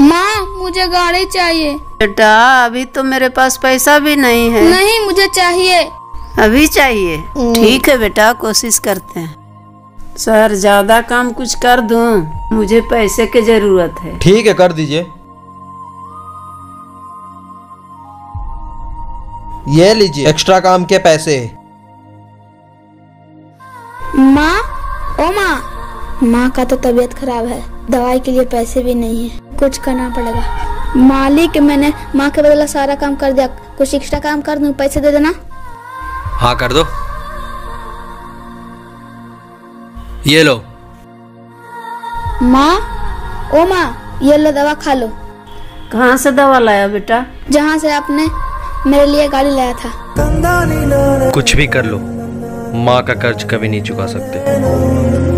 माँ मुझे गाड़ी चाहिए। बेटा अभी तो मेरे पास पैसा भी नहीं है। नहीं मुझे चाहिए। अभी चाहिए। ठीक है बेटा कोशिश करते हैं। सर ज़्यादा काम कुछ कर दूँ? मुझे पैसे की ज़रूरत है। ठीक है कर दीजिए। ये लीजिए एक्स्ट्रा काम के पैसे। माँ? ओ माँ माँ का तो तबीयत खराब है। दवाई के लिए पैसे भी नहीं है। कुछ करना पड़ेगा। मालिक मैंने माँ के बदला सारा काम कर दिया। कुछ एक्स्ट्रा काम कर दूँ? पैसे दे देना। हाँ कर दो। ये लो। माँ? ओ माँ ये लो दवा खा लो। कहाँ से दवा लाया बेटा? जहाँ से आपने मेरे लिए गाड़ी लाया था। कुछ भी कर लो। माँ का कर्ज कभी नहीं चुका सकते।